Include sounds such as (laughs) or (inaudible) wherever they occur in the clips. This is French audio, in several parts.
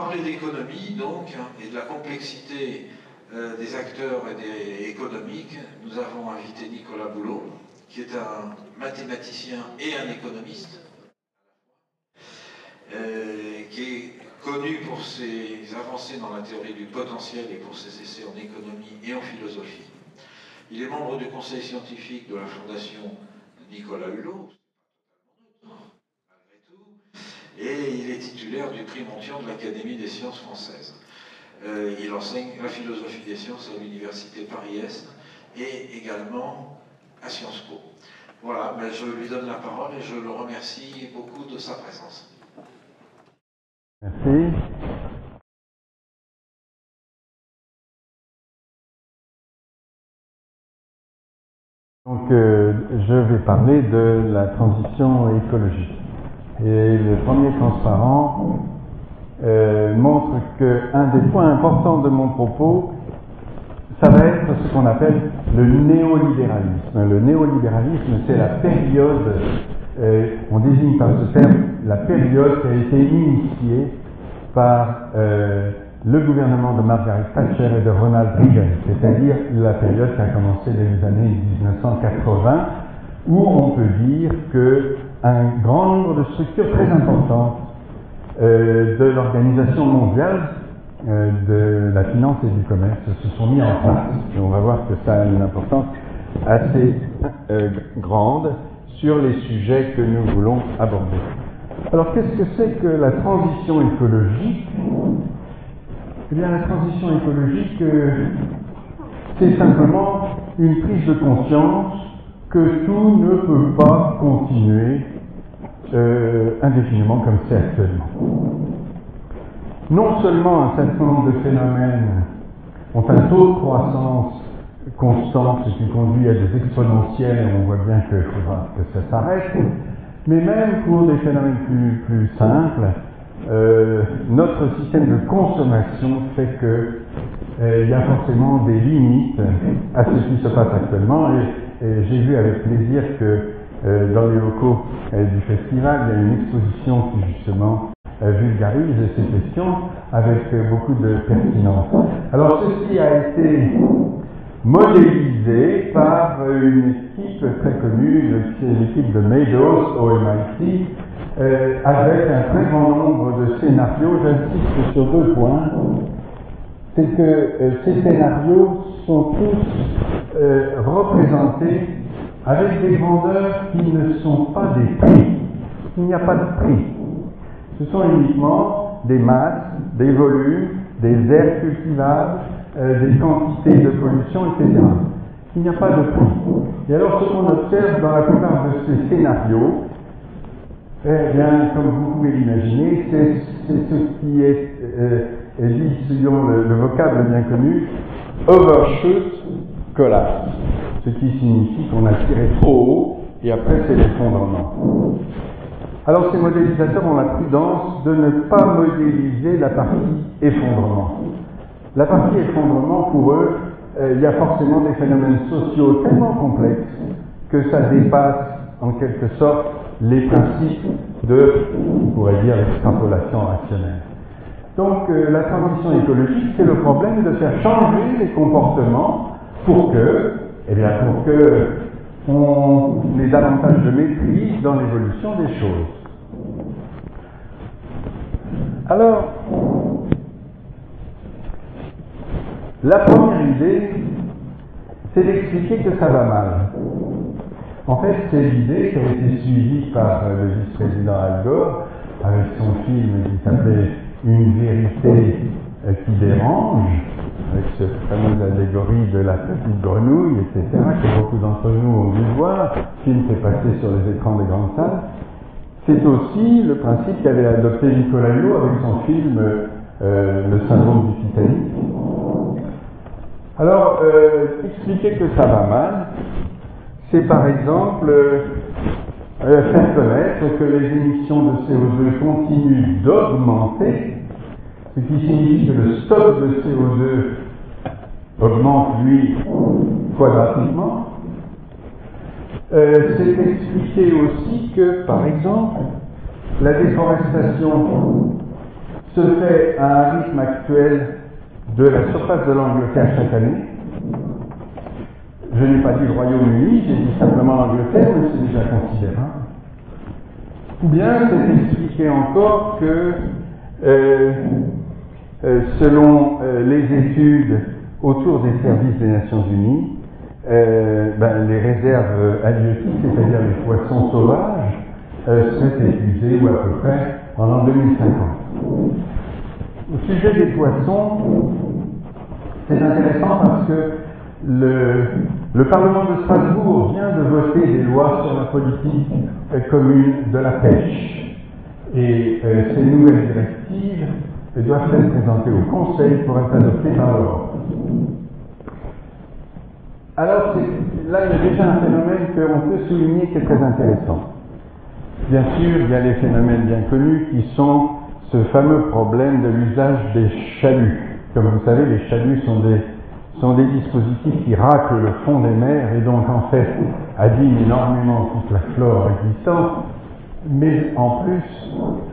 parler d'économie, donc, hein, et de la complexité euh, des acteurs et des économiques, nous avons invité Nicolas Boulot, qui est un mathématicien et un économiste, euh, qui est connu pour ses avancées dans la théorie du potentiel et pour ses essais en économie et en philosophie. Il est membre du conseil scientifique de la Fondation Nicolas Hulot, malgré tout, et il est titulaire du prix Montion de l'Académie des sciences françaises. Euh, il enseigne la philosophie des sciences à l'université Paris-Est et également à Sciences Po. Voilà, ben je lui donne la parole et je le remercie beaucoup de sa présence. Merci. Donc, euh, je vais parler de la transition écologique. Et le premier transparent euh, montre qu'un des points importants de mon propos, ça va être ce qu'on appelle le néolibéralisme. Le néolibéralisme, c'est la période, euh, on désigne par ce terme la période qui a été initiée par euh, le gouvernement de Margaret Thatcher et de Ronald Reagan, c'est-à-dire la période qui a commencé dès les années 1980, où on peut dire qu'un grand nombre de structures très importantes euh, de l'Organisation mondiale euh, de la finance et du commerce se sont mis en place. Et on va voir que ça a une importance assez euh, grande sur les sujets que nous voulons aborder. Alors qu'est-ce que c'est que la transition écologique? Eh bien la transition écologique, c'est simplement une prise de conscience que tout ne peut pas continuer euh, indéfiniment comme c'est actuellement. Non seulement un certain nombre de phénomènes ont un taux de croissance constant, ce qui conduit à des exponentielles, on voit bien qu'il faudra que ça s'arrête, mais même pour des phénomènes plus, plus simples, euh, notre système de consommation fait que euh, il y a forcément des limites à ce qui se passe actuellement et j'ai vu avec plaisir que euh, dans les locaux euh, du festival, il y a une exposition qui justement euh, vulgarise ces questions avec beaucoup de pertinence. Alors ceci a été modélisé par une équipe très connue, l'équipe de Meadows au MIT, avec un très grand nombre de scénarios. J'insiste sur deux points. C'est que ces scénarios sont tous représentés avec des grandeurs qui ne sont pas des prix. Il n'y a pas de prix. Ce sont uniquement des masses, des volumes, des aires cultivables, euh, des quantités de pollution, etc. Il n'y a pas de prix. Et alors ce qu'on observe dans la plupart de ces scénarios, eh bien, comme vous pouvez l'imaginer, c'est ce qui est, euh, selon le, le vocable bien connu, overshoot collapse ce qui signifie qu'on a tiré trop haut et après c'est l'effondrement. Alors ces modélisateurs ont la prudence de ne pas modéliser la partie effondrement. La partie effondrement, pour eux, euh, il y a forcément des phénomènes sociaux tellement complexes que ça dépasse en quelque sorte les principes de, on pourrait dire, l'extrapolation rationnelle. Donc euh, la transition écologique, c'est le problème de faire changer les comportements pour que eh bien, pour que on ait davantage de maîtrise dans l'évolution des choses. Alors, la première idée, c'est d'expliquer que ça va mal. En fait, c'est l'idée qui a été suivie par le vice-président Al Gore avec son film qui s'appelait Une vérité qui dérange, avec cette fameuse allégorie de la petite grenouille, etc., que beaucoup d'entre nous ont vu voir, film s'est passé sur les écrans des grandes salles. C'est aussi le principe qu'avait adopté Nicolas Hulot avec son film euh, Le syndrome du Titanic. Alors, euh, expliquer que ça va mal, c'est par exemple euh, faire connaître que les émissions de CO2 continuent d'augmenter ce qui signifie que le stock de CO2 augmente, lui, quadratiquement. Euh, c'est expliqué aussi que, par exemple, la déforestation se fait à un rythme actuel de la surface de l'Angleterre chaque année. Je n'ai pas dit le Royaume-Uni, j'ai dit simplement l'Angleterre, mais c'est déjà considérable. Ou bien c'est expliqué encore que euh, euh, selon euh, les études autour des services des Nations Unies, ben, les réserves halieutiques, c'est-à-dire les poissons sauvages, seraient épuisées ou à peu près en 2050. Au sujet des poissons, c'est intéressant parce que le, le, Parlement de Strasbourg vient de voter des lois sur la politique commune de la pêche. Et euh, ces nouvelles directives doivent être présentées au Conseil pour être adoptées par l'Europe. Alors là, il y a déjà un phénomène qu'on peut souligner qui est très intéressant. Bien sûr, il y a les phénomènes bien connus qui sont ce fameux problème de l'usage des chaluts. Comme vous savez, les chaluts sont des, sont des dispositifs qui raclent le fond des mers et donc en fait abîment énormément toute la flore existante, mais en plus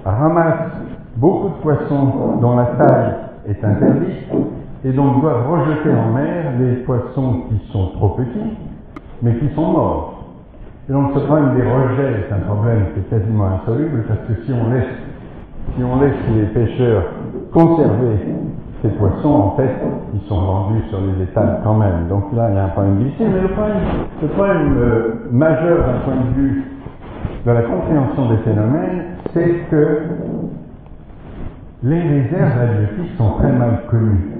ramassent beaucoup de poissons dont la taille est interdite et donc doivent rejeter en mer les poissons qui sont trop petits, mais qui sont morts. Et donc ce problème des rejets est un problème qui est quasiment insoluble parce que si on laisse, si on laisse les pêcheurs conserver ces poissons, en fait, ils sont vendus sur les étals quand même. Donc là, il y a un problème difficile, mais le problème, le problème euh, majeur d'un point de vue de la compréhension des phénomènes, c'est que les réserves halieutiques sont très mal connues.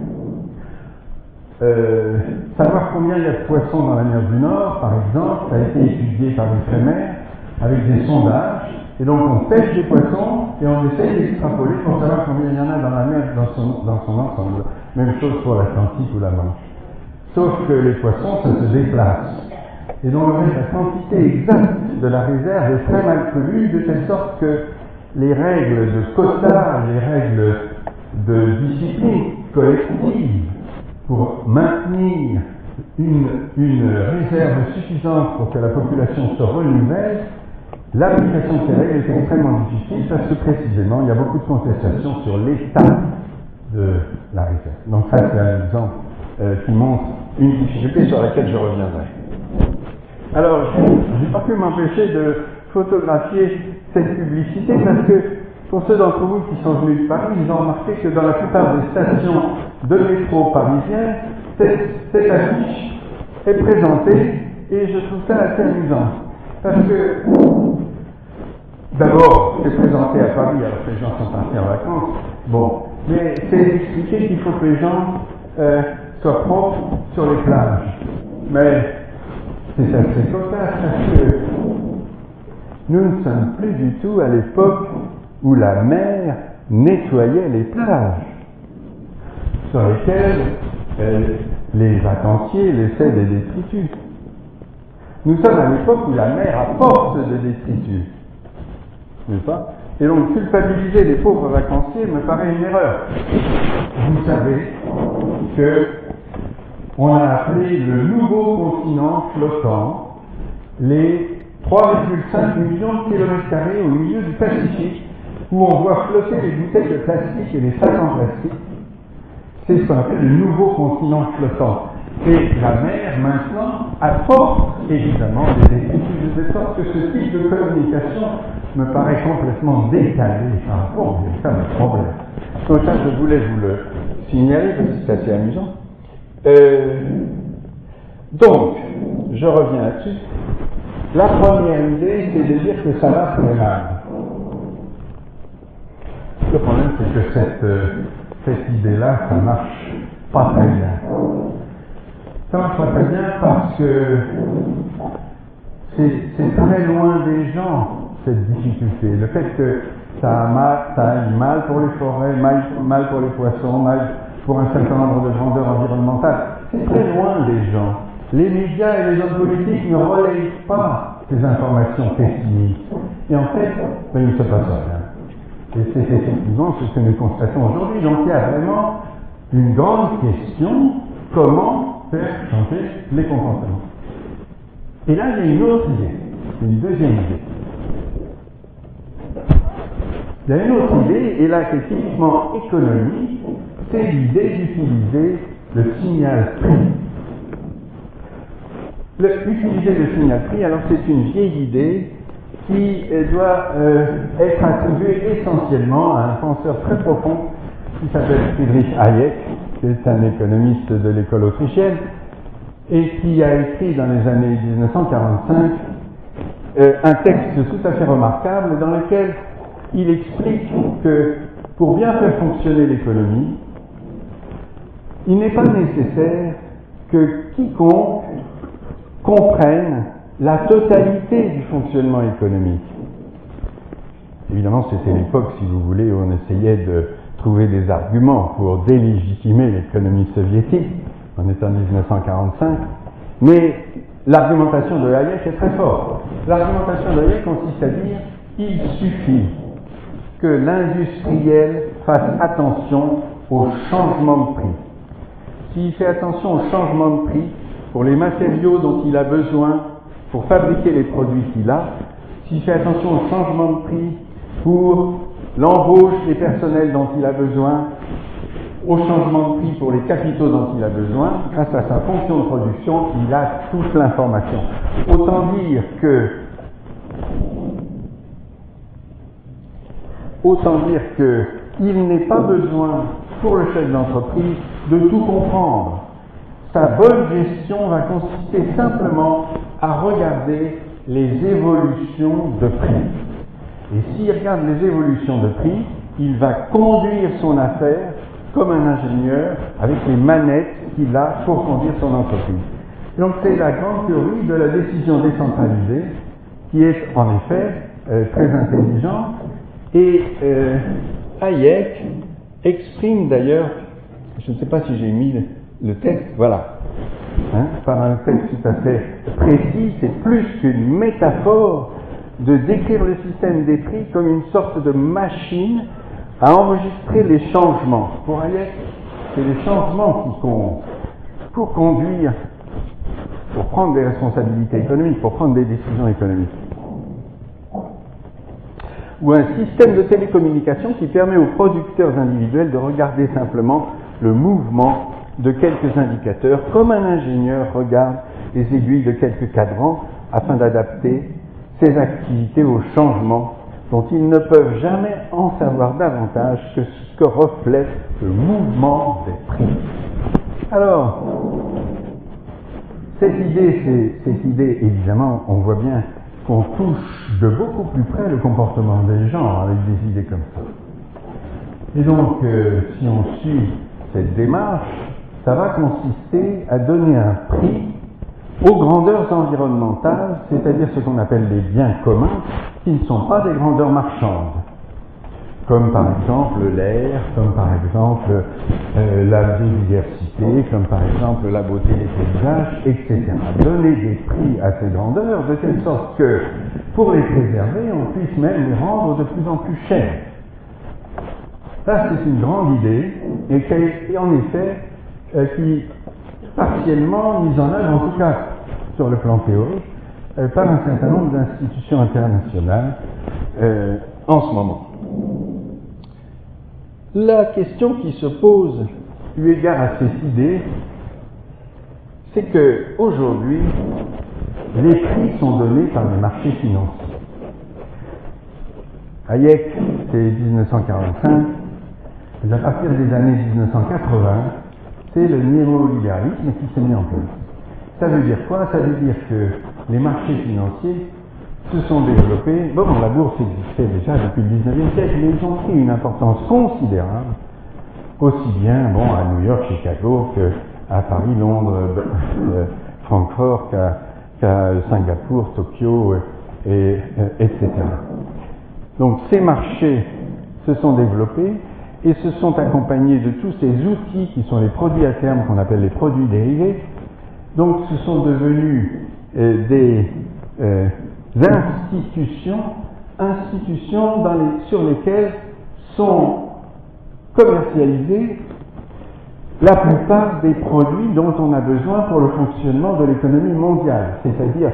Euh, savoir combien il y a de poissons dans la mer du Nord, par exemple, ça a été étudié par les crémaires avec des sondages. Et donc on pêche des poissons et on essaye d'extrapoler pour savoir combien il y en a dans la mer dans son, dans son ensemble. Même chose pour l'Atlantique ou la Manche. Sauf que les poissons, ça se déplace. Et donc la quantité exacte de la réserve est très mal connue, de telle sorte que les règles de quota, les règles de discipline collective pour maintenir une, une, réserve suffisante pour que la population se renouvelle, l'application de ces règles est extrêmement difficile parce que précisément il y a beaucoup de contestations sur l'état de la réserve. Donc ça c'est un exemple euh, qui montre une difficulté sur laquelle je reviendrai. Alors, je n'ai pas pu m'empêcher de photographier cette publicité parce que pour ceux d'entre vous qui sont venus de Paris, ils ont remarqué que dans la plupart des stations de métro parisiennes, cette, affiche est présentée et je trouve ça assez amusant. Parce que, d'abord, c'est présenté à Paris alors que les gens sont partis en vacances. Bon, mais c'est expliqué qu'il faut que les gens euh, soient propres sur les plages. Mais c'est assez cocasse parce que nous ne sommes plus du tout à l'époque où la mer nettoyait les plages sur lesquelles euh, les vacanciers laissaient des détritus. Nous sommes à l'époque où la mer apporte des détritus. N'est-ce pas? Et donc culpabiliser les pauvres vacanciers me paraît une erreur. Vous savez que on a appelé le nouveau continent flottant les 3,5 millions de kilomètres carrés au milieu du Pacifique où on voit flotter les bouteilles de plastique et les sacs en plastique. C'est ce qu'on appelle le nouveau continent flottant. Et la mer, maintenant, apporte évidemment des études de sorte que ce type de communication me paraît complètement décalé par rapport au véritable problème. Donc ça, je voulais vous le signaler parce que c'est assez amusant. Euh, donc, je reviens là-dessus. La première idée, c'est de dire que ça va très mal. Le problème, c'est que cette, euh, cette idée-là, ça marche pas très bien. Ça marche pas très bien parce que c'est très loin des gens, cette difficulté. Le fait que ça, a mal, ça aille mal pour les forêts, mal, mal pour les poissons, mal pour un certain nombre de grandeurs environnementales, c'est très loin des gens. Les médias et les hommes politiques ne relayent pas ces informations pessimistes. Et en fait, ben, il ne se passe rien. Et c'est effectivement ce que nous constatons aujourd'hui. Donc il y a vraiment une grande question, comment faire changer les comportements. Et là, a une autre idée, une deuxième idée. Il y a une autre idée, et là c'est typiquement économique, c'est l'idée d'utiliser le signal prix. Utiliser le signal alors c'est une vieille idée qui euh, doit euh, être attribuée essentiellement à un penseur très profond qui s'appelle Friedrich Hayek, qui est un économiste de l'école autrichienne, et qui a écrit dans les années 1945 euh, un texte tout à fait remarquable dans lequel il explique que pour bien faire fonctionner l'économie, il n'est pas nécessaire que quiconque comprenne la totalité du fonctionnement économique. Évidemment, c'était l'époque, si vous voulez, où on essayait de trouver des arguments pour délégitimer l'économie soviétique. On est en 1945. Mais l'argumentation de Hayek est très forte. L'argumentation de Hayek consiste à dire il suffit que l'industriel fasse attention au changement de prix. S'il fait attention au changement de prix pour les matériaux dont il a besoin pour fabriquer les produits qu'il a, s'il fait attention au changement de prix pour l'embauche des personnels dont il a besoin, au changement de prix pour les capitaux dont il a besoin, grâce à sa fonction de production, il a toute l'information. Autant dire que autant dire qu'il n'est pas besoin pour le chef d'entreprise de tout comprendre. Sa bonne gestion va consister simplement à regarder les évolutions de prix. Et s'il regarde les évolutions de prix, il va conduire son affaire comme un ingénieur avec les manettes qu'il a pour conduire son entreprise. Donc c'est la grande théorie de la décision décentralisée qui est en effet euh, très intelligente et euh, Hayek exprime d'ailleurs, je ne sais pas si j'ai mis le, texte, voilà, hein, par un texte tout à fait précis, c'est plus qu'une métaphore de décrire le système des prix comme une sorte de machine à enregistrer les changements. Pour Hayek, c'est les changements qui comptent pour conduire, pour prendre des responsabilités économiques, pour prendre des décisions économiques. Ou un système de télécommunication qui permet aux producteurs individuels de regarder simplement le mouvement de quelques indicateurs, comme un ingénieur regarde les aiguilles de quelques cadrans afin d'adapter ses activités aux changements dont ils ne peuvent jamais en savoir davantage que ce que reflète le mouvement des prix. Alors, cette idée, cette idée, évidemment, on voit bien qu'on touche de beaucoup plus près le comportement des gens avec des idées comme ça. Et donc, euh, si on suit cette démarche, ça va consister à donner un prix aux grandeurs environnementales, c'est-à-dire ce qu'on appelle les biens communs, qui ne sont pas des grandeurs marchandes, comme par exemple l'air, comme par exemple euh, la biodiversité, comme par exemple la beauté des paysages, etc. Donner des prix à ces grandeurs de telle sorte que, pour les préserver, on puisse même les rendre de plus en plus chers. Ça, c'est une grande idée, et, qui, en effet, euh, qui partiellement mise en œuvre, en tout cas sur le plan théorique, euh, par un certain nombre d'institutions internationales euh, en ce moment. La question qui se pose, eu égard à cette idée, c'est que aujourd'hui, les prix sont donnés par les marchés financiers. Hayek, c'est 1945, mais à partir des années 1980, c'est le néolibéralisme qui s'est mis en place. Ça veut dire quoi? Ça veut dire que les marchés financiers se sont développés. Bon, la bourse existait déjà depuis le 19e siècle, mais ils ont pris une importance considérable, aussi bien bon, à New York, Chicago, qu'à Paris, Londres, euh, Francfort, qu'à Singapour, Tokyo, et, euh, etc. Donc ces marchés se sont développés et se sont accompagnés de tous ces outils qui sont les produits à terme qu'on appelle les produits dérivés. Donc ce sont devenus euh, des euh, institutions, institutions sur lesquelles sont commercialisés la plupart des produits dont on a besoin pour le fonctionnement de l'économie mondiale, c'est-à-dire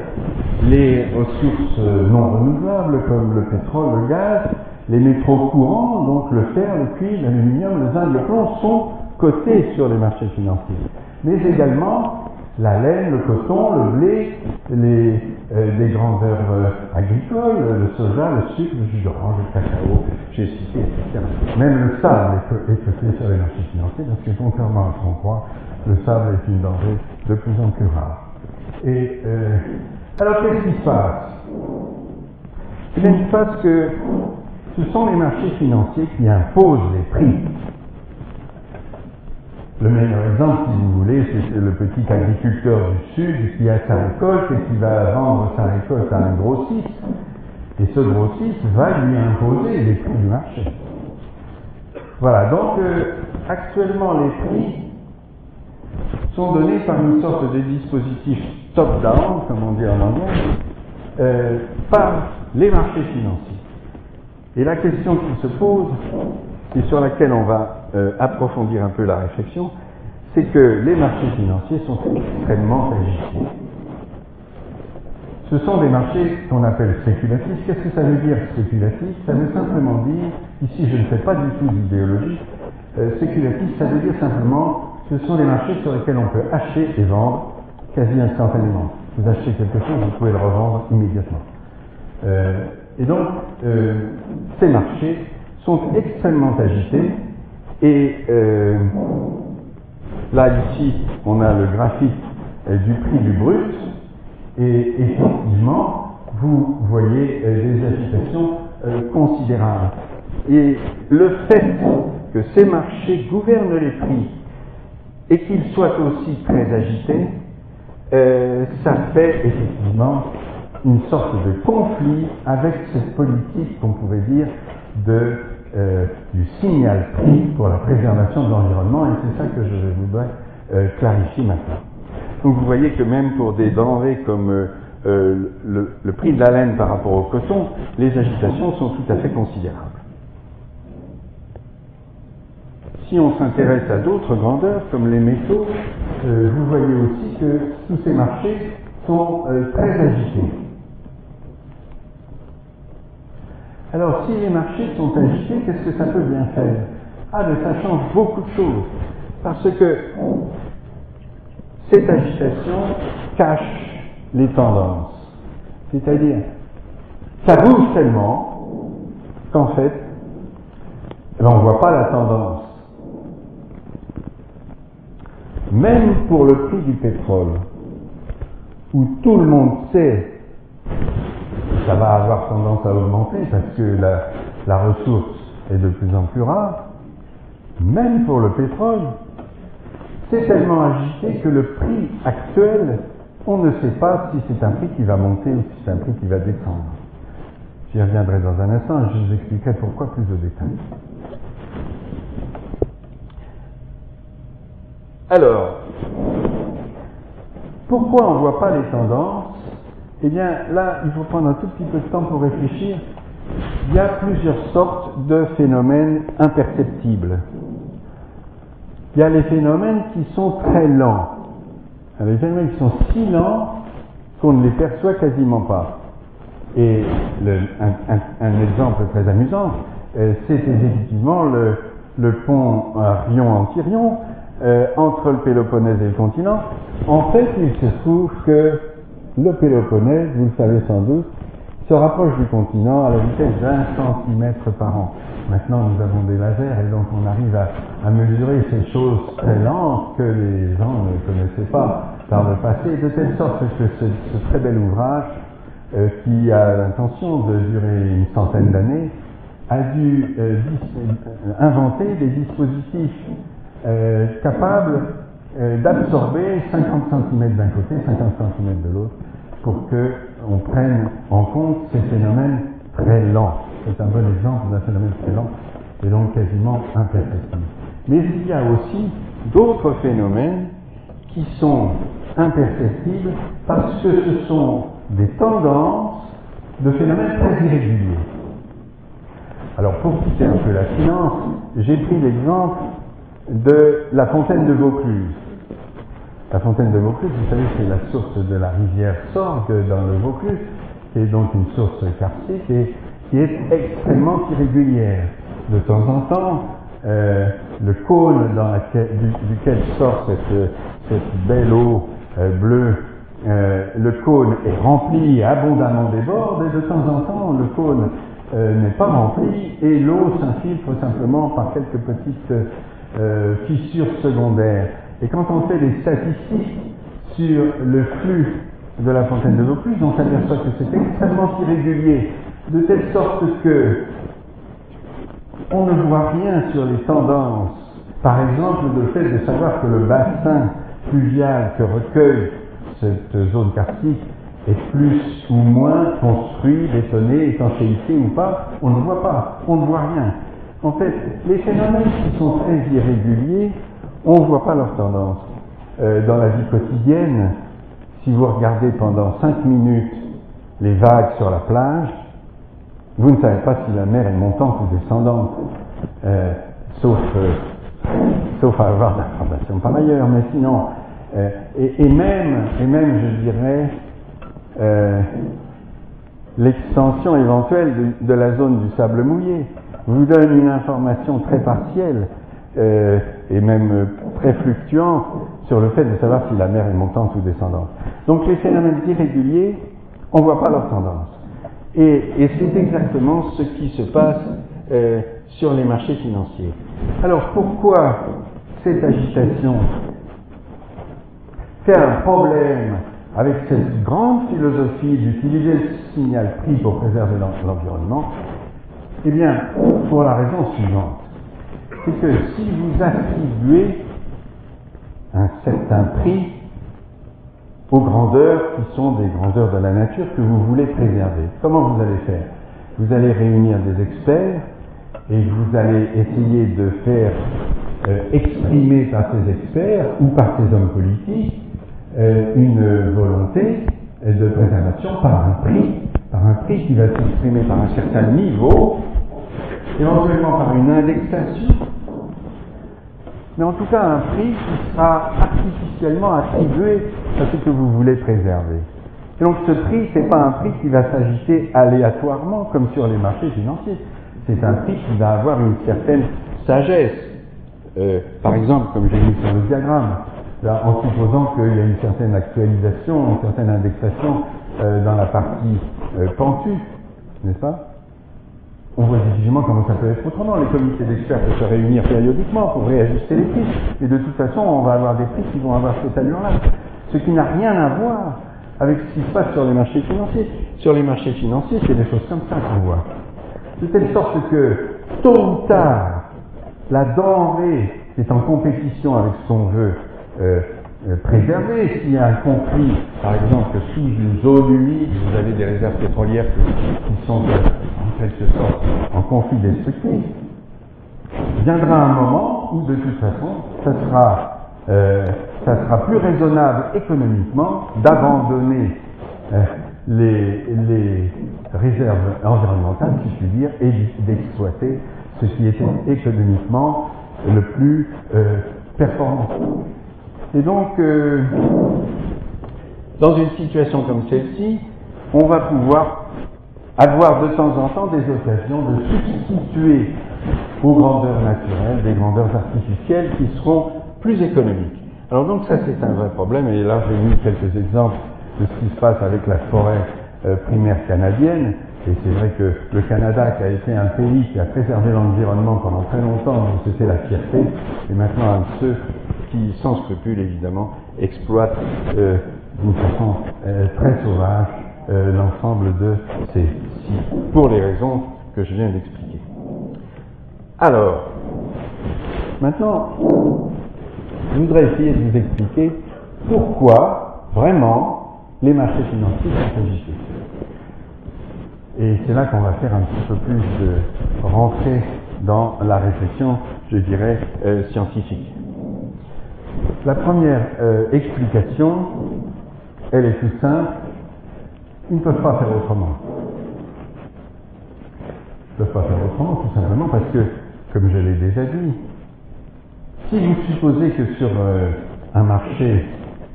les ressources non renouvelables comme le pétrole, le gaz, les métaux courants, donc le fer, le cuivre, l'aluminium, le zinc, le plomb, sont cotés sur les marchés financiers. Mais également la laine, le coton, le blé, les, euh, les grandeurs euh, agricoles, le soja, le sucre, le jus d'orange, le cacao, j'ai cité, etc. Même le sable est, coté sur les marchés financiers parce que contrairement à ce qu'on croit, le sable est une denrée de plus en plus rare. Et euh, alors qu'est-ce qui se passe? Eh bien, il se passe que ce sont les marchés financiers qui imposent les prix. Le meilleur exemple, si vous voulez, c'est le petit agriculteur du Sud qui a sa récolte et qui va vendre sa récolte à un grossiste. Et ce grossiste va lui imposer les prix du marché. Voilà, donc euh, actuellement les prix sont donnés par une sorte de dispositif top-down, comme on dit en anglais, euh, par les marchés financiers. Et la question qui se pose, et sur laquelle on va euh, approfondir un peu la réflexion, c'est que les marchés financiers sont extrêmement agités. Ce sont des marchés qu'on appelle spéculatifs. Qu'est-ce que ça veut dire spéculatif? Ça veut simplement dire, ici je ne fais pas du tout d'idéologie, euh, spéculatif ça veut dire simplement ce sont des marchés sur lesquels on peut acheter et vendre quasi instantanément. Vous achetez quelque chose, vous pouvez le revendre immédiatement. Euh, et donc, euh, ces marchés sont extrêmement agités et euh, là, ici, on a le graphique du prix du brut et effectivement, vous voyez des agitations considérables. Et le fait que ces marchés gouvernent les prix et qu'ils soient aussi très agités, euh, ça fait effectivement une sorte de conflit avec cette politique qu'on pourrait dire de, euh, du signal prix pour la préservation de l'environnement, et c'est ça que je voudrais euh, clarifier maintenant. Donc vous voyez que même pour des denrées comme le, le, prix de la laine par rapport au coton, les agitations sont tout à fait considérables. Si on s'intéresse à d'autres grandeurs, comme les métaux, euh, vous voyez aussi que tous ces marchés sont euh, très agités. Alors, si les marchés sont agités, qu'est-ce que ça peut bien faire? Ah, mais ça change beaucoup de choses. Parce que cette agitation cache les tendances. C'est-à-dire, ça bouge tellement qu'en fait, ben, on ne voit pas la tendance. même pour le prix du pétrole, où tout le monde sait ça va avoir tendance à augmenter parce que la, ressource est de plus en plus rare, même pour le pétrole, c'est tellement agité que le prix actuel, on ne sait pas si c'est un prix qui va monter ou si c'est un prix qui va descendre. J'y reviendrai dans un instant et je vous expliquerai pourquoi plus de détails. Alors, pourquoi on ne voit pas les tendances Eh bien, là, il faut prendre un tout petit peu de temps pour réfléchir. Il y a plusieurs sortes de phénomènes imperceptibles. Il y a les phénomènes qui sont très lents. Les phénomènes qui sont si lents qu'on ne les perçoit quasiment pas. Et un, exemple très amusant, euh, c'est effectivement le, le pont Rion-Antirion, euh, entre le Péloponnèse et le continent. En fait, il se trouve que le Péloponnèse, vous le savez sans doute, se rapproche du continent à la vitesse d'un centimètre par an. Maintenant, nous avons des lasers et donc on arrive à, mesurer ces choses très lentes que les gens ne connaissaient pas par le passé, de telle sorte que ce, très bel ouvrage, euh, qui a l'intention de durer une centaine d'années, a dû euh, inventer des dispositifs euh, capable euh, d'absorber 50 cm d'un côté, 50 cm de l'autre, pour qu'on prenne en compte ces phénomènes très lents. C'est un bon exemple d'un phénomène très lent et donc quasiment imperceptible. Mais il y a aussi d'autres phénomènes qui sont imperceptibles parce que ce sont des tendances de phénomènes très irréguliers. Alors pour quitter un peu la finance, j'ai pris l'exemple de la fontaine de Vaucluse. La fontaine de Vaucluse, vous savez, c'est la source de la rivière Sorgue dans le Vaucluse, qui est donc une source karstique, et qui est extrêmement irrégulière. De temps en temps, euh, le cône dans laquelle, duquel sort cette, cette belle eau euh, bleue, euh, le cône est rempli et abondamment déborde, et de temps en temps, le cône n'est pas rempli et l'eau s'infiltre simplement par quelques petites fissures secondaires. Et quand on fait des statistiques sur le flux de la fontaine de l'eau plus, on s'aperçoit que c'est extrêmement irrégulier, de telle sorte que on ne voit rien sur les tendances. Par exemple, le fait de savoir que le bassin fluvial que recueille cette zone karstique est plus ou moins construit, bétonné, essentialisé ou pas, on ne voit pas, on ne voit rien. En fait, les phénomènes qui sont très irréguliers, on ne voit pas leur tendance. Euh, dans la vie quotidienne, si vous regardez pendant 5 minutes les vagues sur la plage, vous ne savez pas si la mer est montante ou descendante, euh, sauf, euh, sauf à avoir d'informations par ailleurs, mais sinon, et, même, et même, je dirais, l'extension éventuelle de, la zone du sable mouillé vous donne une information très partielle et même très fluctuante sur le fait de savoir si la mer est montante ou descendante. Donc les phénomènes irréguliers, on ne voit pas leur tendance. Et, c'est exactement ce qui se passe euh, sur les marchés financiers. Alors pourquoi cette agitation fait un problème avec cette grande philosophie d'utiliser le signal prix pour préserver l'environnement? Eh bien, pour la raison suivante. C'est que si vous attribuez un certain prix aux grandeurs qui sont des grandeurs de la nature que vous voulez préserver. Comment vous allez faire? Vous allez réunir des experts et vous allez essayer de faire euh, exprimer par ces experts ou par ces hommes politiques euh, une volonté de préservation par un prix, par un prix qui va s'exprimer par un certain niveau, éventuellement par une indexation mais en tout cas un prix qui sera artificiellement attribué à ce que vous voulez préserver. Et donc ce prix, ce n'est pas un prix qui va s'agiter aléatoirement comme sur les marchés financiers. C'est un prix qui va avoir une certaine sagesse. Euh, par exemple, comme j'ai mis sur le diagramme, en supposant qu'il y a une certaine actualisation, une certaine indexation euh, dans la partie euh, pentue, n'est-ce pas? On voit difficilement comment ça peut être autrement. Les comités d'experts peuvent se réunir périodiquement pour réajuster les prix. Et de toute façon, on va avoir des prix qui vont avoir cette allure-là. Ce qui n'a rien à voir avec ce qui se passe sur les marchés financiers. Sur les marchés financiers, c'est des choses comme ça qu'on voit. De telle sorte que, tôt ou tard, la denrée est en compétition avec ce qu'on veut euh, euh, préserver. S'il y a un conflit, par exemple, sous une zone humide, vous avez des réserves pétrolières qui sont quelque sorte en conflit destructif, viendra un moment où de toute façon, ça sera, euh, ça sera plus raisonnable économiquement d'abandonner euh, les, les, réserves environnementales, si je puis dire, et d'exploiter ce qui était économiquement le plus performant. Et donc, euh, dans une situation comme celle-ci, on va pouvoir avoir de temps en temps des occasions de substituer aux grandeurs naturelles des grandeurs artificielles qui seront plus économiques. Alors donc ça c'est un vrai problème et là j'ai mis quelques exemples de ce qui se passe avec la forêt euh, primaire canadienne et c'est vrai que le Canada qui a été un pays qui a préservé l'environnement pendant très longtemps, c'était la fierté, et maintenant un ceux qui, sans scrupule évidemment, exploite euh, d'une façon euh, très sauvage euh, l'ensemble de ces sites, pour les raisons que je viens d'expliquer. Alors, maintenant, je voudrais essayer de vous expliquer pourquoi vraiment les marchés financiers sont régissés. Et c'est là qu'on va faire un petit peu plus de rentrer dans la réflexion, je dirais, scientifique. La première euh, explication, elle est toute simple. Ils ne peuvent pas faire autrement. Ils ne peuvent pas faire autrement, tout simplement parce que, comme je l'ai déjà dit, si vous supposez que sur euh, un marché,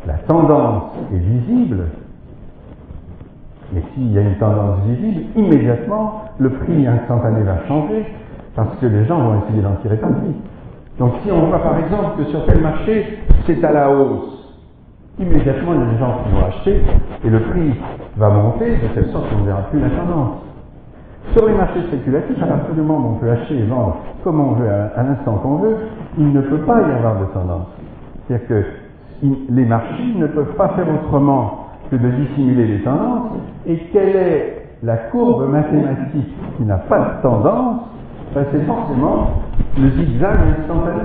la tendance est visible, Mais s'il y a une tendance visible, immédiatement, le prix instantané va changer parce que les gens vont essayer d'en tirer parti. Donc si on voit par exemple que sur tel marché, c'est à la hausse, immédiatement des gens qui vont acheter et le prix va monter de telle sorte qu'on ne verra plus la tendance. Sur les marchés spéculatifs, à partir du moment où on peut acheter et vendre comme on veut, à, l'instant qu'on veut, il ne peut pas y avoir de tendance. C'est-à-dire que les marchés ne peuvent pas faire autrement que de dissimuler les tendances. Et quelle est la courbe mathématique qui n'a pas de tendance ben, C'est forcément le zigzag instantané.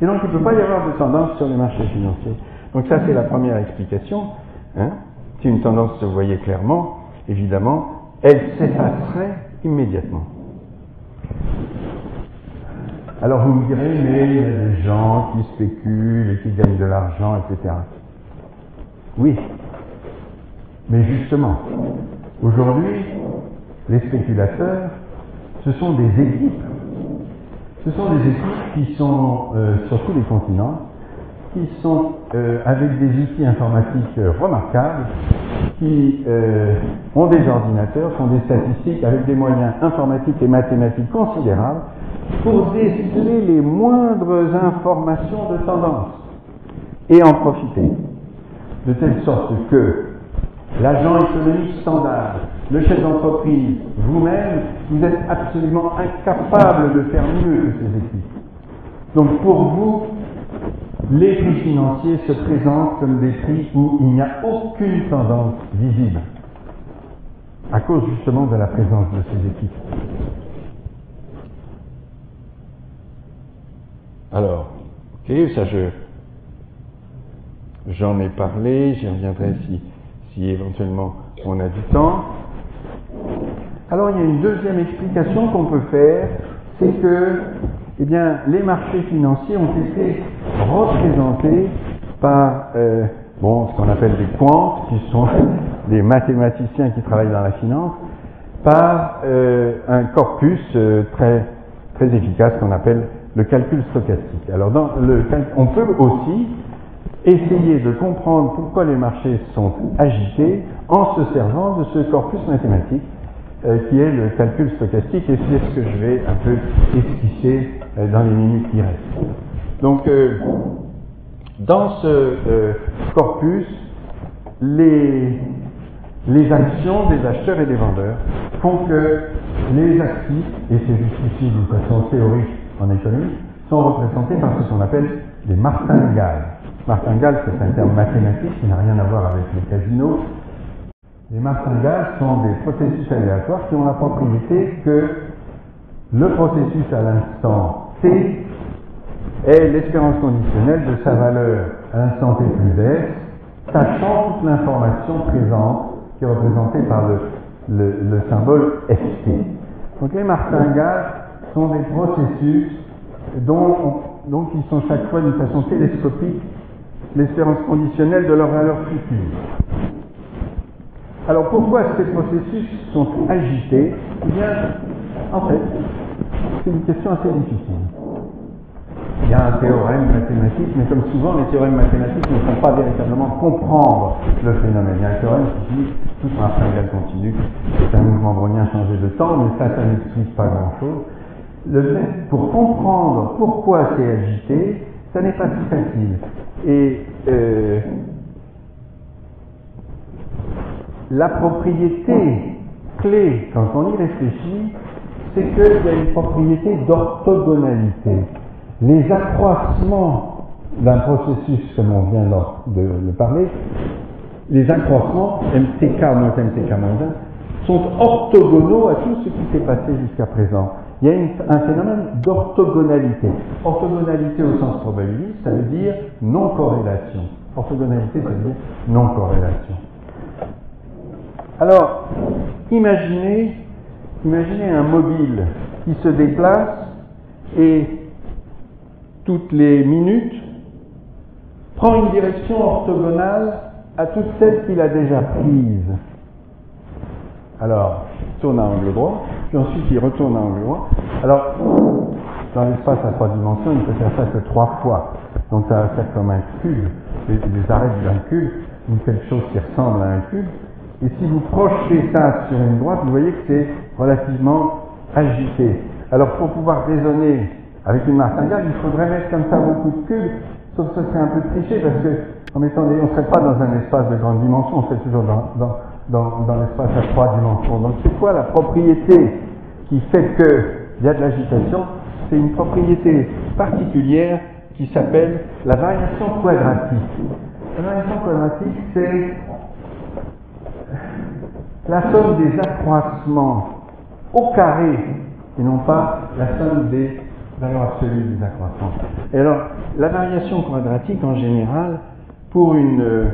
Et donc il ne peut pas y avoir de tendance sur les marchés financiers. Donc ça c'est la première explication. Hein? Si une tendance se voyait clairement, évidemment, elle s'effacerait immédiatement. Alors vous me direz, mais il y a des gens qui spéculent et qui gagnent de l'argent, etc. Oui, mais justement, aujourd'hui, les spéculateurs, ce sont des équipes. Ce sont des équipes qui sont euh, sur tous les continents, qui sont euh, avec des outils informatiques euh, remarquables, qui ont des ordinateurs, font des statistiques avec des moyens informatiques et mathématiques considérables pour déceler les moindres informations de tendance et en profiter. De telle sorte que l'agent économique standard, le chef d'entreprise, vous-même, vous êtes absolument incapable de faire mieux que ces équipes. Donc pour vous, les prix financiers se présentent comme des prix où il n'y a aucune tendance visible, à cause justement de la présence de ces équipes. Alors, ok, ça je, j'en ai parlé, j'y reviendrai si, si éventuellement on a du temps. Alors il y a une deuxième explication qu'on peut faire, c'est que eh bien, les marchés financiers ont été représentés par euh, bon, ce qu'on appelle des quants, qui sont (laughs) des mathématiciens qui travaillent dans la finance, par euh, un corpus euh, très, très efficace qu'on appelle le calcul stochastique. Alors, dans le, on peut aussi essayer de comprendre pourquoi les marchés sont agités en se servant de ce corpus mathématique euh, qui est le calcul stochastique, et c'est ce que je vais un peu esquisser dans les minutes qui restent. Donc, euh, dans ce corpus, les, les actions des acheteurs et des vendeurs font que les actifs, et c'est justifié d'une façon théorique en économie, sont représentés par ce qu'on appelle les martingales. Martingale, c'est un terme mathématique qui n'a rien à voir avec les casinos. Les martingales sont des processus aléatoires qui ont la propriété que le processus à l'instant T est l'espérance conditionnelle de sa valeur à l'instant T plus sachant toute l'information présente qui est représentée par le, le symbole ST. Donc les martingales sont des processus dont, donc ils sont chaque fois d'une façon télescopique l'espérance conditionnelle de leur valeur future. Alors pourquoi ces processus sont agités? Eh bien, en fait, c'est une question assez difficile. Il y a un théorème mathématique, mais comme souvent, les théorèmes mathématiques ne font pas véritablement comprendre le phénomène. Il y a un théorème qui dit tout martingale continue, c'est un mouvement brownien changé de temps, mais ça, ça n'explique pas grand-chose. Le fait, pour comprendre pourquoi c'est agité, ça n'est pas si facile. Et euh, la propriété clé, quand on y réfléchit, c'est qu'il y a une propriété d'orthogonalité. Les accroissements d'un processus, comme on vient de le parler, les accroissements, MTK moins MTK moins 1, sont orthogonaux à tout ce qui s'est passé jusqu'à présent il y a un phénomène d'orthogonalité. Orthogonalité au sens probabiliste, ça veut dire non-corrélation. Orthogonalité, ça veut dire non-corrélation. Alors, imaginez, imaginez un mobile qui se déplace et toutes les minutes prend une direction orthogonale à toutes celles qu'il a déjà prises. Alors, tourne à angle droit, puis ensuite il retourne à angle droit. Alors, dans l'espace à trois dimensions, il peut faire ça que trois fois. Donc ça va faire comme un cube, les, arrêts d'un cube ou quelque chose qui ressemble à un cube. Et si vous projetez ça sur une droite, vous voyez que c'est relativement agité. Alors pour pouvoir raisonner avec une martingale, il faudrait mettre comme ça beaucoup de cubes, sauf que ce serait un peu triché parce que en mettant on ne serait pas dans un espace de grande dimension, on serait toujours dans, dans, dans, dans l'espace à trois dimensions. Donc c'est quoi la propriété qui fait qu'il y a de l'agitation? C'est une propriété particulière qui s'appelle la variation quadratique. La variation quadratique, c'est la somme des accroissements au carré et non pas la somme des valeurs absolues des accroissements. Et alors, la variation quadratique en général, pour une,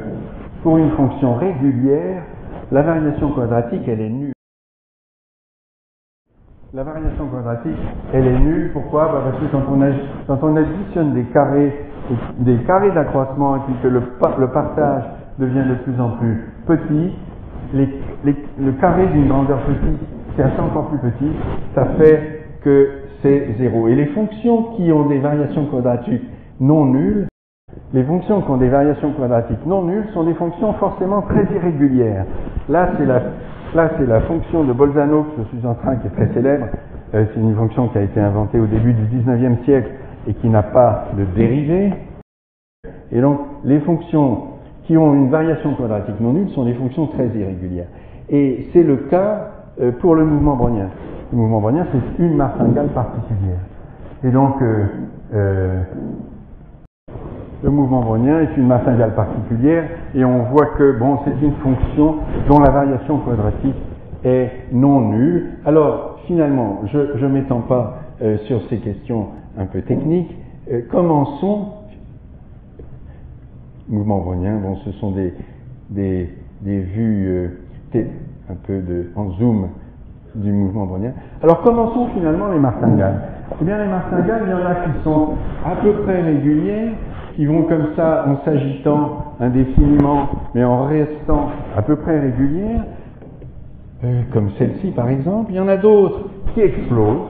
pour une fonction régulière, la variation quadratique, elle est nulle. La variation quadratique, elle est nulle. Pourquoi? Bah, Parce que quand on, quand on, additionne des carrés, des carrés d'accroissement et que le, le, partage devient de plus en plus petit, le carré d'une grandeur petite, c'est encore plus petit, ça fait que c'est zéro. Et les fonctions qui ont des variations quadratiques non nulles, les fonctions qui ont des variations quadratiques non nulles sont des fonctions forcément très irrégulières. Là, c'est la, là, c'est la fonction de Bolzano que je suis en train, qui est très célèbre. Euh, c'est une fonction qui a été inventée au début du 19e siècle et qui n'a pas de dérivée. Et donc, les fonctions qui ont une variation quadratique non nulle sont des fonctions très irrégulières. Et c'est le cas euh, pour le mouvement brownien. Le mouvement brownien, c'est une martingale particulière. Et donc, euh, euh, le mouvement brownien est une martingale particulière et on voit que bon, c'est une fonction dont la variation quadratique est non nulle. Alors finalement, je ne m'étends pas euh, sur ces questions un peu techniques. Euh, commençons. Mouvement brownien, bon, ce sont des, des, des vues euh, un peu de, en zoom du mouvement brownien. Alors commençons finalement les martingales. Eh bien les martingales, il y en a qui sont à peu près régulières qui vont comme ça en s'agitant indéfiniment, mais en restant à peu près régulières, euh, comme celle-ci par exemple. Il y en a d'autres qui explosent.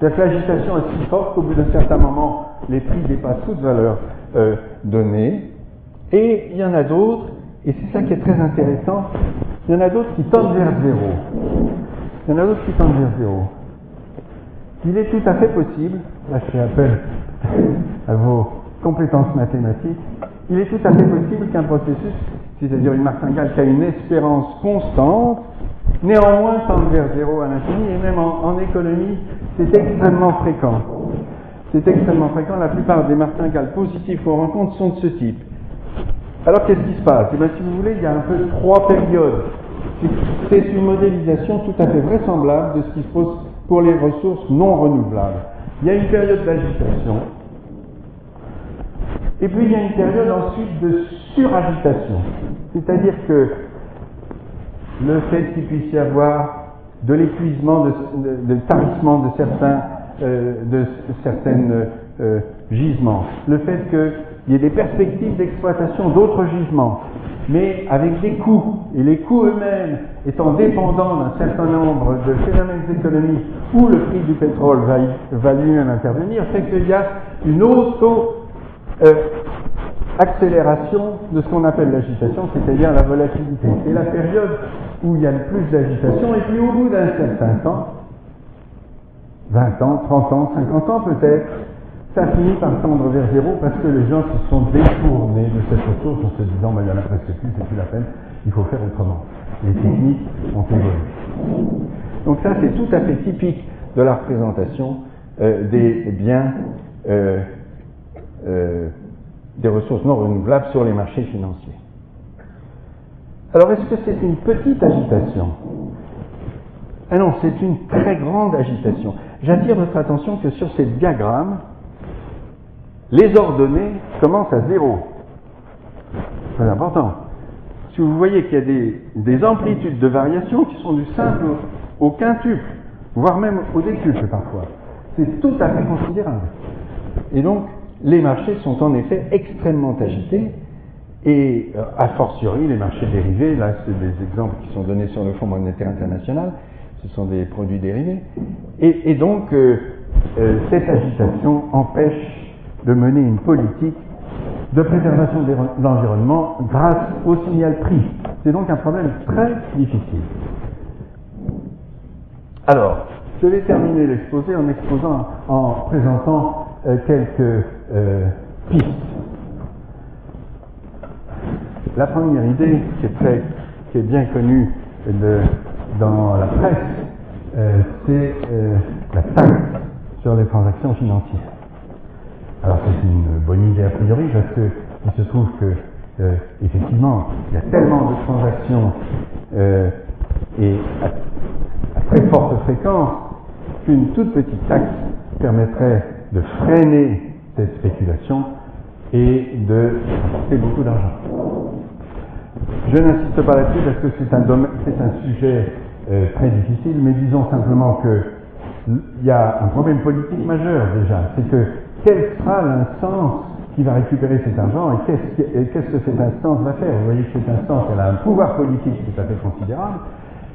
cest l'agitation est si forte qu'au bout d'un certain moment, les prix dépassent toute valeur euh, donnée. Et il y en a d'autres, et c'est ça qui est très intéressant, il y en a d'autres qui tendent vers zéro. Il y en a d'autres qui tendent vers zéro. Il est tout à fait possible, là je fais appel à vos compétences mathématiques, il est tout à fait possible qu'un processus, c'est-à-dire une martingale qui a une espérance constante, néanmoins tende vers zéro à l'infini, et même en, économie, c'est extrêmement fréquent. C'est extrêmement fréquent, la plupart des martingales positives qu'on rencontre sont de ce type. Alors qu'est-ce qui se passe? Eh bien, Si vous voulez, il y a un peu trois périodes. C'est une modélisation tout à fait vraisemblable de ce qui se pose pour les ressources non renouvelables. Il y a une période d'agitation, et puis il y a une période ensuite de suragitation. C'est-à-dire que le fait qu'il puisse y avoir de l'épuisement, de, tarissement de certains, euh, de euh, gisements, le fait qu'il y ait des perspectives d'exploitation d'autres gisements, mais avec des coûts, et les coûts eux-mêmes étant dépendants d'un certain nombre de phénomènes économiques où le prix du pétrole va, lui-même intervenir, fait qu'il y a une auto euh, accélération de ce qu'on appelle l'agitation, c'est-à-dire la volatilité. C'est la période où il y a le plus d'agitation, et puis au bout d'un certain temps, 20 ans, 30 ans, 50 ans peut-être, ça finit par tendre vers zéro parce que les gens se sont détournés de cette ressource en se disant bah, il y en a presque plus, c'est plus la peine, il faut faire autrement. Les techniques ont évolué. Donc ça c'est tout à fait typique de la représentation euh, des biens euh, euh, des ressources non renouvelables sur les marchés financiers. Alors est-ce que c'est une petite agitation? Ah non, c'est une très grande agitation. J'attire votre attention que sur ces diagrammes, les ordonnées commencent à zéro. C'est important. Si vous voyez qu'il y a des, des, amplitudes de variation qui sont du simple au quintuple, voire même au décuple parfois, c'est tout à fait considérable. Et donc, les marchés sont en effet extrêmement agités et euh, a fortiori les marchés dérivés, là c'est des exemples qui sont donnés sur le Fonds monétaire international, ce sont des produits dérivés, et, donc euh, euh, cette agitation empêche de mener une politique de préservation de l'environnement grâce au signal prix. C'est donc un problème très difficile. Alors, je vais terminer l'exposé en exposant, en présentant euh, quelques euh, pistes. La première idée, qui est, très, qui est bien connue de, dans la presse, euh, c'est la taxe sur les transactions financières. Alors c'est une bonne idée a priori parce qu'il se trouve que effectivement il y a tellement de transactions et à très forte fréquence qu'une toute petite taxe permettrait de freiner cette spéculation et de rapporter beaucoup d'argent. Je n'insiste pas là-dessus parce que c'est un, c'est un sujet euh, très difficile, mais disons simplement qu'il y a un problème politique majeur déjà, c'est que quel sera l'instance qui va récupérer cet argent et qu'est-ce que, cette instance va faire Vous voyez que cette instance, elle a un pouvoir politique tout à fait considérable,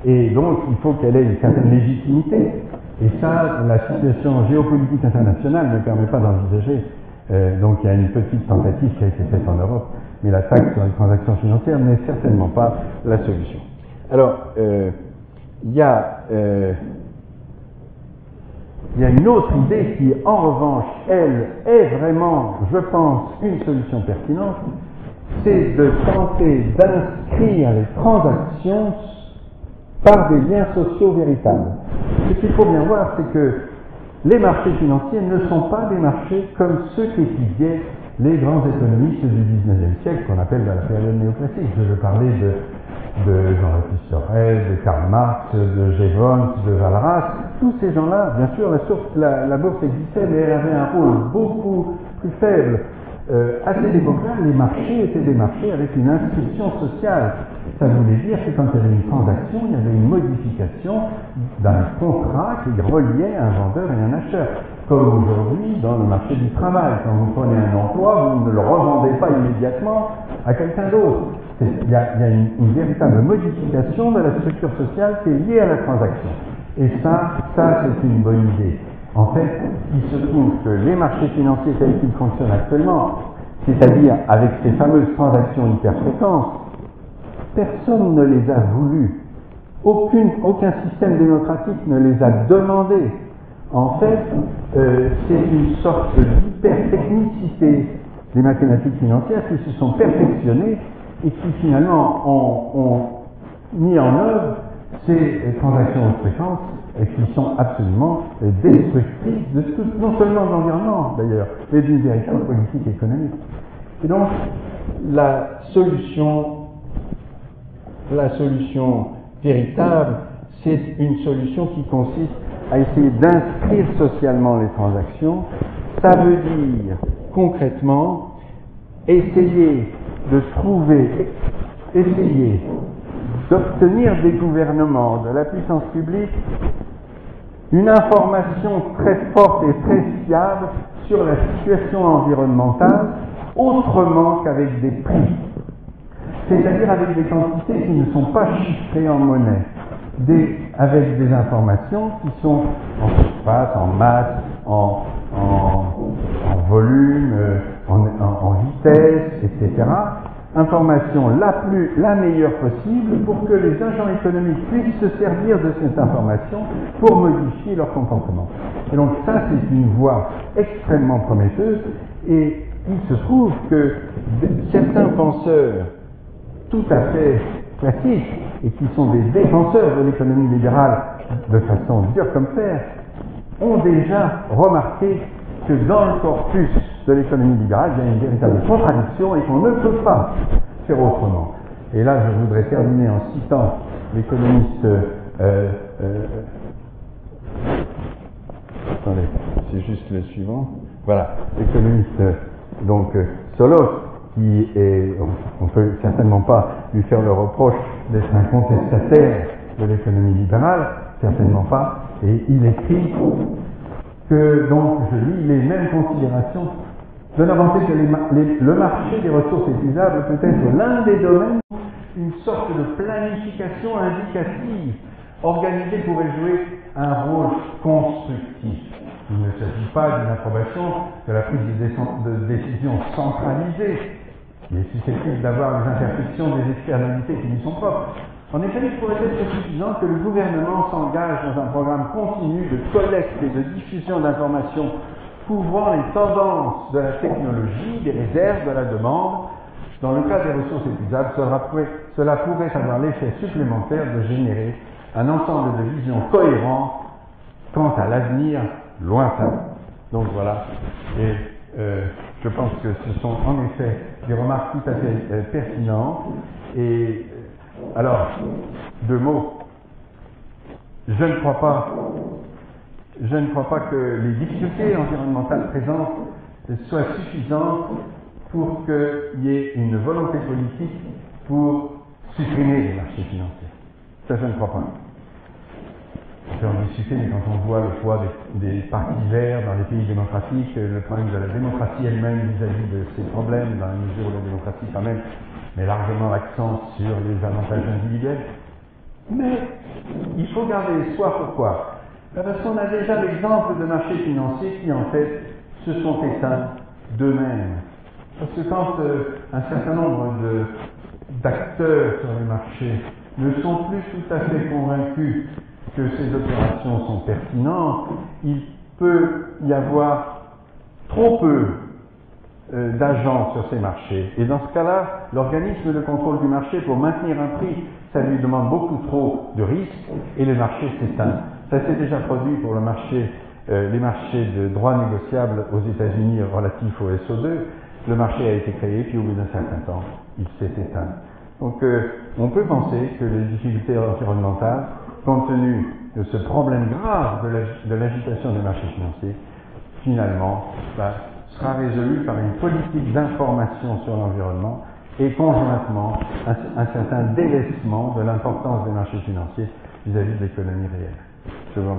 et donc il faut qu'elle ait une certaine légitimité. Et ça, la situation géopolitique internationale ne permet pas d'envisager. Euh, donc il y a une petite tentative qui a été faite en Europe, mais la taxe sur les transactions financières n'est certainement pas la solution. Alors, euh, il y a euh, il y a une autre idée qui, en revanche, elle, est vraiment, je pense, une solution pertinente, c'est de tenter d'inscrire les transactions par des liens sociaux véritables. Ce qu'il faut bien voir, c'est que les marchés financiers ne sont pas des marchés comme ceux qu'étudiaient les grands économistes du XIXe siècle, qu'on appelle la période néoclassique. Je veux parler de, Jean-Baptiste Sorel, de Karl Marx, de Jevons, de Valras. Tous ces gens-là, bien sûr, la, bourse existait, mais elle avait un rôle beaucoup plus faible. Euh, à cette époque-là, les marchés étaient des marchés avec une inscription sociale. Ça voulait dire que quand il y avait une transaction, il y avait une modification d'un contrat qui reliait un vendeur et un acheteur. Comme aujourd'hui dans le marché du travail. Quand vous prenez un emploi, vous ne le revendez pas immédiatement à quelqu'un d'autre. Il y a, une, véritable modification de la structure sociale qui est liée à la transaction. Et ça, ça c'est une bonne idée. En fait, il se trouve que les marchés financiers tels qu'ils fonctionnent actuellement, c'est-à-dire avec ces fameuses transactions hyper fréquentes, personne ne les a voulues. aucun système démocratique ne les a demandées. En fait, euh, c'est une sorte d'hyper-technicité des mathématiques financières qui se sont perfectionnées et qui finalement ont, mis en œuvre ces transactions de fréquence qui sont absolument destructrices de tout, non seulement de l'environnement d'ailleurs, mais d'une véritable politique économique. Et donc, la solution, la solution véritable, c'est une solution qui consiste à essayer d'inscrire socialement les transactions. Ça veut dire concrètement essayer de trouver, essayer d'obtenir des gouvernements, de la puissance publique, une information très forte et très fiable sur la situation environnementale autrement qu'avec des prix, c'est-à-dire avec des quantités qui ne sont pas chiffrées en monnaie, avec des informations qui sont en surface, en masse, en, volume, euh, en vitesse, etc., information la plus, la meilleure possible pour que les agents économiques puissent se servir de cette information pour modifier leur comportement. Et donc ça, c'est une voie extrêmement prometteuse et il se trouve que certains penseurs tout à fait classiques et qui sont des défenseurs de l'économie libérale de façon dure comme fer, ont déjà remarqué que dans le corpus de l'économie libérale, il y a une véritable contradiction et qu'on ne peut pas faire autrement. Et là, je voudrais terminer en citant l'économiste. Euh, euh, attendez, c'est juste le suivant. Voilà, l'économiste donc Solos, qui est, on ne peut certainement pas lui faire le reproche d'être un contestataire de l'économie libérale, certainement pas, et il écrit que donc je lis les mêmes considérations à penser que le marché des ressources utilisables peut être l'un des domaines où une sorte de planification indicative organisée pourrait jouer un rôle constructif. Il ne s'agit pas d'une approbation de la prise de décision centralisée, est susceptible d'avoir les imperfections des externalités qui lui sont propres. En effet, il pourrait être suffisant que le gouvernement s'engage dans un programme continu de collecte et de diffusion d'informations couvrant les tendances de la technologie, des réserves de la demande. Dans le cas des ressources épuisables, cela pourrait, avoir l'effet supplémentaire de générer un ensemble de visions cohérentes quant à l'avenir lointain. Donc voilà. Et euh, je pense que ce sont en effet des remarques tout à fait euh, pertinentes. Et euh, alors, deux mots. Je ne crois pas je ne crois pas que les difficultés environnementales présentes soient suffisantes pour qu'il y ait une volonté politique pour supprimer les marchés financiers. Ça, je ne crois pas. On peut en discuter, mais quand on voit le poids des, partis verts dans les pays démocratiques, le problème de la démocratie elle-même vis-à-vis de ces problèmes, dans la mesure où la démocratie quand même met largement l'accent sur les avantages individuels. Mais il faut garder espoir pourquoi? Parce qu'on a déjà l'exemple de marchés financiers qui, en fait, se sont éteints d'eux-mêmes. Parce que quand euh, un certain nombre d'acteurs sur les marchés ne sont plus tout à fait convaincus que ces opérations sont pertinentes, il peut y avoir trop peu euh, d'agents sur ces marchés. Et dans ce cas-là, l'organisme de contrôle du marché, pour maintenir un prix, ça lui demande beaucoup trop de risques et le marché s'éteint. Ça s'est déjà produit pour le marché, euh, les marchés de droits négociables aux États-Unis relatifs au SO2. Le marché a été créé, puis au bout d'un certain temps, il s'est éteint. Donc, euh, on peut penser que les difficultés environnementales, compte tenu de ce problème grave de l'agitation des marchés financiers, finalement, bah, sera résolu par une politique d'information sur l'environnement et conjointement un, certain délaissement de l'importance des marchés financiers vis-à-vis -vis de l'économie réelle. Vocês vão